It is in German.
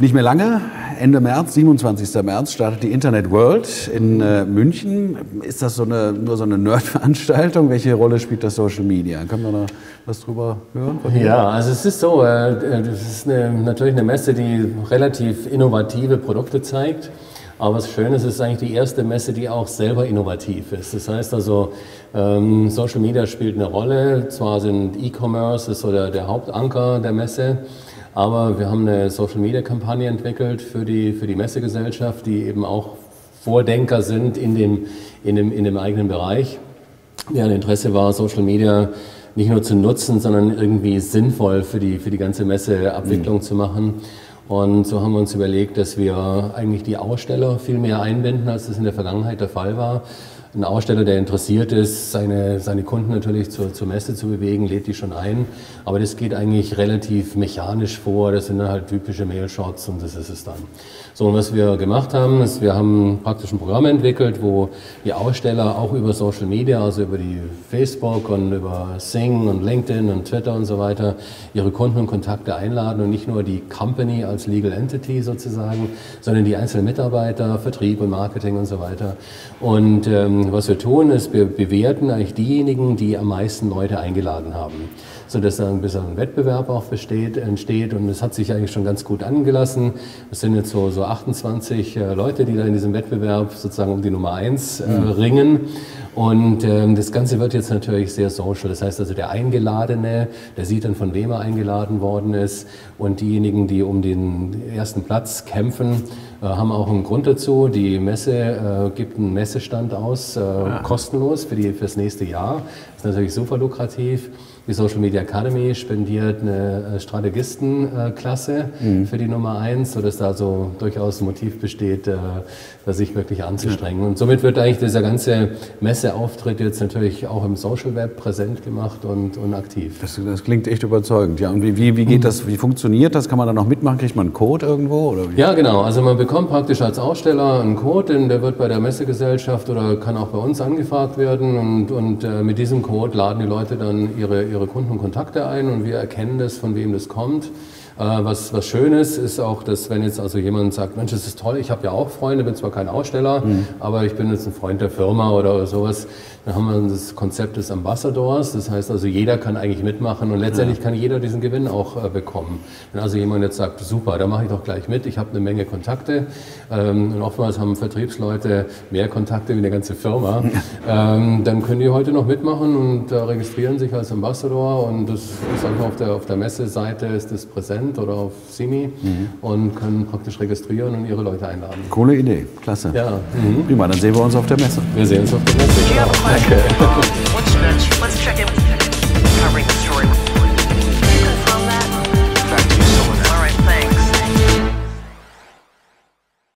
Nicht mehr lange, Ende März, 27. März, startet die Internet World in äh, München. Ist das so eine, nur so eine Nerd-Veranstaltung? Welche Rolle spielt das Social Media? Können wir da was drüber hören? Ja, also es ist so, äh, das ist eine, natürlich eine Messe, die relativ innovative Produkte zeigt. Aber was schön ist, es ist eigentlich die erste Messe, die auch selber innovativ ist. Das heißt also, ähm, Social Media spielt eine Rolle. Zwar sind E-Commerce so der, der Hauptanker der Messe. Aber wir haben eine Social-Media-Kampagne entwickelt für die, für die Messegesellschaft, die eben auch Vordenker sind in dem, in dem, in dem eigenen Bereich. Deren Interesse war, Social Media nicht nur zu nutzen, sondern irgendwie sinnvoll für die, für die ganze Messeabwicklung mhm. zu machen. Und so haben wir uns überlegt, dass wir eigentlich die Aussteller viel mehr einbinden, als das in der Vergangenheit der Fall war ein Aussteller, der interessiert ist, seine, seine Kunden natürlich zur, zur Messe zu bewegen, lädt die schon ein. Aber das geht eigentlich relativ mechanisch vor. Das sind dann halt typische Mailshots und das ist es dann. So, und was wir gemacht haben, ist, wir haben praktisch ein Programm entwickelt, wo die Aussteller auch über Social Media, also über die Facebook und über Sing und LinkedIn und Twitter und so weiter, ihre Kunden und Kontakte einladen und nicht nur die Company als Legal Entity sozusagen, sondern die einzelnen Mitarbeiter, Vertrieb und Marketing und so weiter. Und ähm, was wir tun, ist, wir bewerten eigentlich diejenigen, die am meisten Leute eingeladen haben sodass da ein bisschen ein Wettbewerb auch besteht, entsteht. Und es hat sich eigentlich schon ganz gut angelassen. Es sind jetzt so, so 28 äh, Leute, die da in diesem Wettbewerb sozusagen um die Nummer 1 äh, mhm. ringen. Und ähm, das Ganze wird jetzt natürlich sehr social. Das heißt also, der Eingeladene, der sieht dann, von wem er eingeladen worden ist. Und diejenigen, die um den ersten Platz kämpfen, äh, haben auch einen Grund dazu. Die Messe äh, gibt einen Messestand aus, äh, ja. kostenlos für, die, für das nächste Jahr. Das ist natürlich super lukrativ. Die Social Media Academy spendiert eine äh, Strategistenklasse mhm. für die Nummer eins, sodass da so durchaus ein Motiv besteht, äh, sich wirklich anzustrengen. Ja. Und somit wird eigentlich dieser ganze Messeauftritt jetzt natürlich auch im Social Web präsent gemacht und, und aktiv. Das, das, klingt echt überzeugend. Ja, und wie, wie, wie geht mhm. das, wie funktioniert das? Kann man da noch mitmachen? Kriegt man einen Code irgendwo? Oder wie? Ja, genau. Also man bekommt praktisch als Aussteller einen Code, denn der wird bei der Messegesellschaft oder kann auch bei uns angefragt werden. Und, und äh, mit diesem Code laden die Leute dann ihre ihre Kunden und Kontakte ein und wir erkennen das, von wem das kommt. Äh, was, was schön ist, ist auch, dass wenn jetzt also jemand sagt, Mensch, das ist toll, ich habe ja auch Freunde, bin zwar kein Aussteller, mhm. aber ich bin jetzt ein Freund der Firma oder sowas, dann haben wir das Konzept des Ambassadors, das heißt also jeder kann eigentlich mitmachen und letztendlich ja. kann jeder diesen Gewinn auch äh, bekommen. Wenn also jemand jetzt sagt, super, da mache ich doch gleich mit, ich habe eine Menge Kontakte ähm, und oftmals haben Vertriebsleute mehr Kontakte wie eine ganze Firma, ähm, dann können die heute noch mitmachen und äh, registrieren sich als Ambassador und das ist einfach auf der, auf der Messeseite ist das präsent Event oder auf Simi mhm. und können praktisch registrieren und ihre Leute einladen. Coole Idee, klasse. Ja. Mhm. Prima, dann sehen wir uns auf der Messe. Wir sehen uns auf der Messe. Danke.